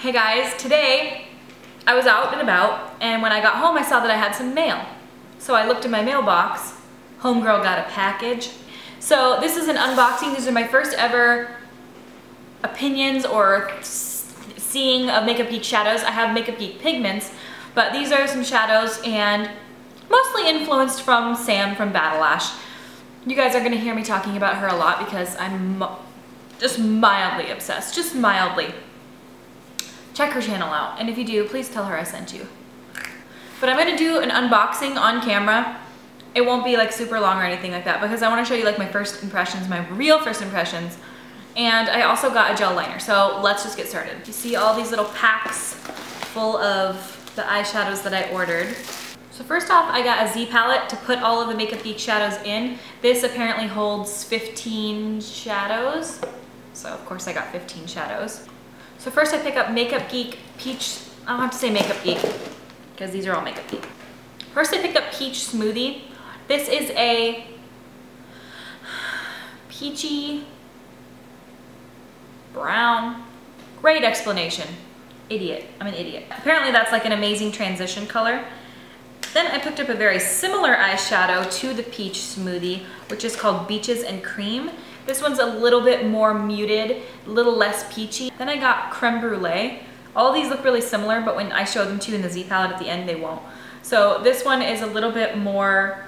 Hey guys, today I was out and about and when I got home I saw that I had some mail. So I looked in my mailbox, homegirl got a package. So this is an unboxing, these are my first ever opinions or seeing of Makeup Geek shadows. I have Makeup Geek pigments, but these are some shadows and mostly influenced from Sam from Battle Lash. You guys are gonna hear me talking about her a lot because I'm just mildly obsessed, just mildly check her channel out. And if you do, please tell her I sent you. But I'm gonna do an unboxing on camera. It won't be like super long or anything like that because I wanna show you like my first impressions, my real first impressions. And I also got a gel liner, so let's just get started. You see all these little packs full of the eyeshadows that I ordered. So first off, I got a Z palette to put all of the Makeup Geek shadows in. This apparently holds 15 shadows. So of course I got 15 shadows. So first I pick up Makeup Geek Peach, I don't have to say Makeup Geek, because these are all Makeup Geek. First I picked up Peach Smoothie. This is a peachy brown, great explanation. Idiot, I'm an idiot. Apparently that's like an amazing transition color. Then I picked up a very similar eyeshadow to the Peach Smoothie, which is called Beaches and Cream. This one's a little bit more muted, a little less peachy. Then I got Creme Brulee. All these look really similar, but when I show them to you in the Z palette at the end, they won't. So this one is a little bit more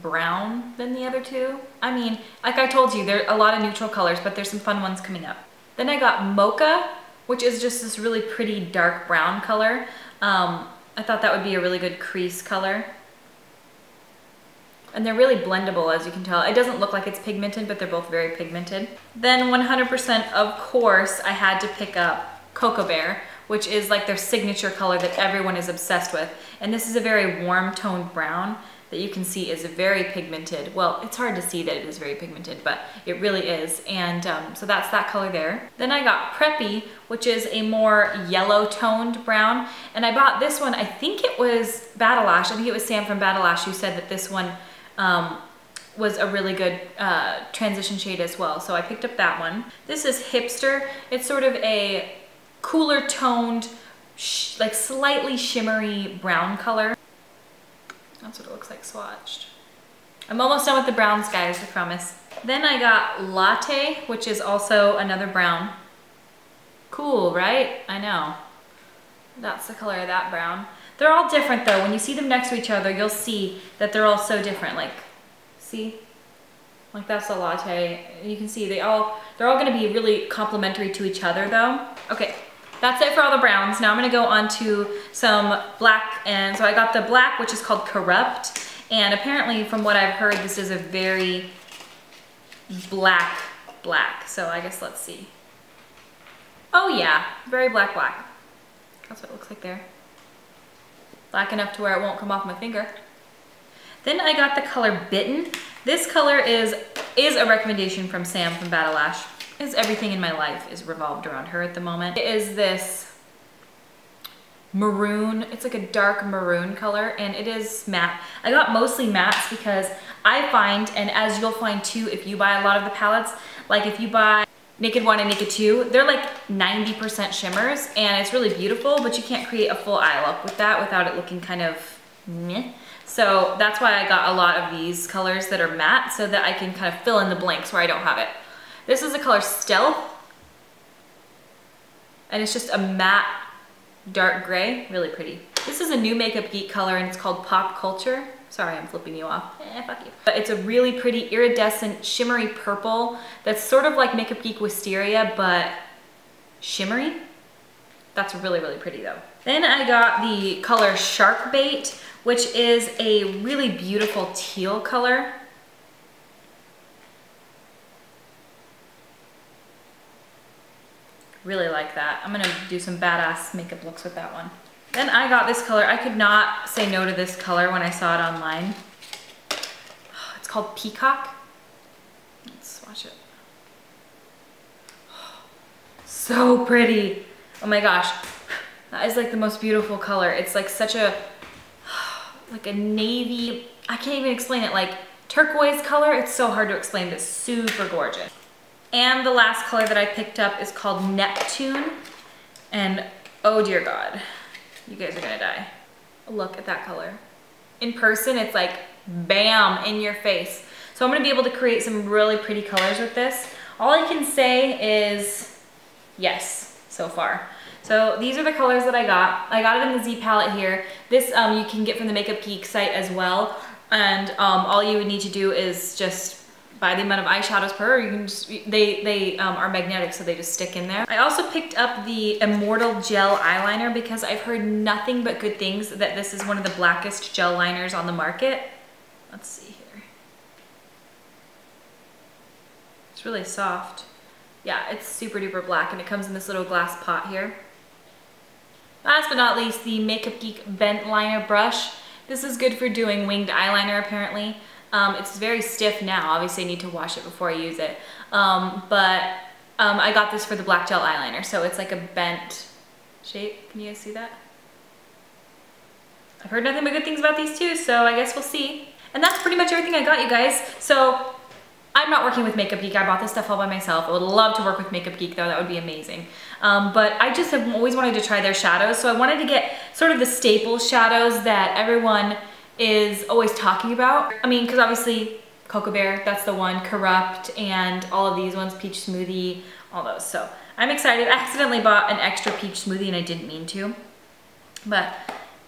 brown than the other two. I mean, like I told you, there are a lot of neutral colors, but there's some fun ones coming up. Then I got Mocha, which is just this really pretty dark brown color. Um, I thought that would be a really good crease color. And they're really blendable as you can tell. It doesn't look like it's pigmented, but they're both very pigmented. Then 100% of course I had to pick up Cocoa Bear, which is like their signature color that everyone is obsessed with. And this is a very warm toned brown that you can see is very pigmented. Well, it's hard to see that it is very pigmented, but it really is. And um, so that's that color there. Then I got Preppy, which is a more yellow toned brown. And I bought this one, I think it was Battle Lash. I think it was Sam from Battle Lash who said that this one um, was a really good uh, transition shade as well. So I picked up that one. This is Hipster. It's sort of a cooler toned, like slightly shimmery brown color. That's what it looks like swatched. I'm almost done with the browns, guys, I promise. Then I got Latte, which is also another brown. Cool, right? I know. That's the color of that brown. They're all different though. When you see them next to each other, you'll see that they're all so different. Like, see? Like that's a latte. You can see they all, they're all gonna be really complementary to each other though. Okay, that's it for all the browns. Now I'm gonna go on to some black. And so I got the black, which is called Corrupt. And apparently from what I've heard, this is a very black black. So I guess let's see. Oh yeah, very black black. That's what it looks like there black enough to where it won't come off my finger. Then I got the color Bitten. This color is, is a recommendation from Sam from Battle Lash. Is everything in my life is revolved around her at the moment. It is this maroon, it's like a dark maroon color and it is matte. I got mostly mattes because I find, and as you'll find too if you buy a lot of the palettes, like if you buy Naked 1 and Naked 2, they're like 90% shimmers and it's really beautiful, but you can't create a full eye look with that without it looking kind of meh. So that's why I got a lot of these colors that are matte so that I can kind of fill in the blanks where I don't have it. This is the color Stealth and it's just a matte dark gray, really pretty. This is a new Makeup Geek color and it's called Pop Culture. Sorry, I'm flipping you off. Eh, fuck you. But it's a really pretty iridescent shimmery purple that's sort of like Makeup Geek Wisteria, but shimmery. That's really, really pretty though. Then I got the color Shark Bait, which is a really beautiful teal color. Really like that. I'm gonna do some badass makeup looks with that one. Then I got this color. I could not say no to this color when I saw it online. It's called Peacock. Let's swatch it. So pretty. Oh my gosh. That is like the most beautiful color. It's like such a, like a navy, I can't even explain it, like turquoise color. It's so hard to explain, but super gorgeous. And the last color that I picked up is called Neptune. And oh dear God, you guys are gonna die. Look at that color. In person, it's like bam, in your face. So I'm gonna be able to create some really pretty colors with this. All I can say is yes, so far. So these are the colors that I got. I got it in the Z palette here. This um, you can get from the Makeup Geek site as well. And um, all you would need to do is just buy the amount of eyeshadows per, you can just, they, they um, are magnetic so they just stick in there. I also picked up the Immortal Gel Eyeliner because I've heard nothing but good things that this is one of the blackest gel liners on the market. Let's see here. It's really soft. Yeah, it's super duper black and it comes in this little glass pot here. Last but not least, the Makeup Geek Bent Liner Brush. This is good for doing winged eyeliner apparently. Um, it's very stiff now. Obviously I need to wash it before I use it. Um, but um, I got this for the black gel eyeliner. So it's like a bent shape. Can you guys see that? I've heard nothing but good things about these too, so I guess we'll see. And that's pretty much everything I got, you guys. So I'm not working with Makeup Geek. I bought this stuff all by myself. I would love to work with Makeup Geek though. That would be amazing. Um, but I just have always wanted to try their shadows. So I wanted to get sort of the staple shadows that everyone is always talking about. I mean, because obviously Cocoa Bear, that's the one, Corrupt, and all of these ones, Peach Smoothie, all those. So I'm excited. I accidentally bought an extra peach smoothie and I didn't mean to. But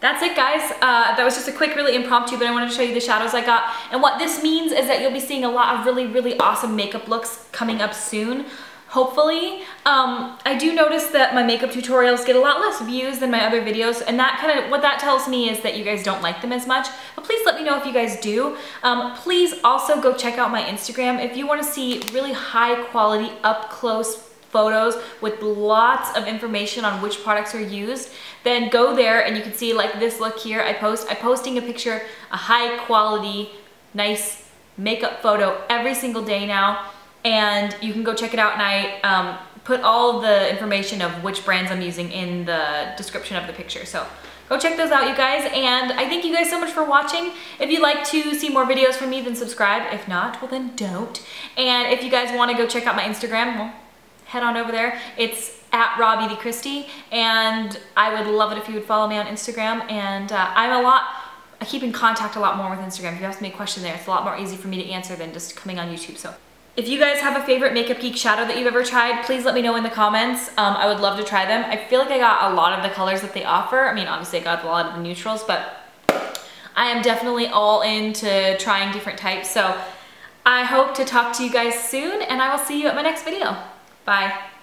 that's it guys. Uh, that was just a quick, really impromptu, but I wanted to show you the shadows I got. And what this means is that you'll be seeing a lot of really, really awesome makeup looks coming up soon hopefully. Um, I do notice that my makeup tutorials get a lot less views than my other videos and that kind of, what that tells me is that you guys don't like them as much, but please let me know if you guys do. Um, please also go check out my Instagram if you wanna see really high quality up close photos with lots of information on which products are used, then go there and you can see like this look here I post. I'm posting a picture, a high quality, nice makeup photo every single day now and you can go check it out and I um, put all the information of which brands I'm using in the description of the picture. So go check those out you guys and I thank you guys so much for watching. If you'd like to see more videos from me then subscribe. If not, well then don't. And if you guys want to go check out my Instagram, well head on over there. It's at Beauty Kristi and I would love it if you would follow me on Instagram and uh, I'm a lot I keep in contact a lot more with Instagram. If you ask me a question there, it's a lot more easy for me to answer than just coming on YouTube. So if you guys have a favorite Makeup Geek shadow that you've ever tried, please let me know in the comments. Um, I would love to try them. I feel like I got a lot of the colors that they offer. I mean, obviously I got a lot of the neutrals, but I am definitely all into trying different types. So I hope to talk to you guys soon and I will see you at my next video. Bye.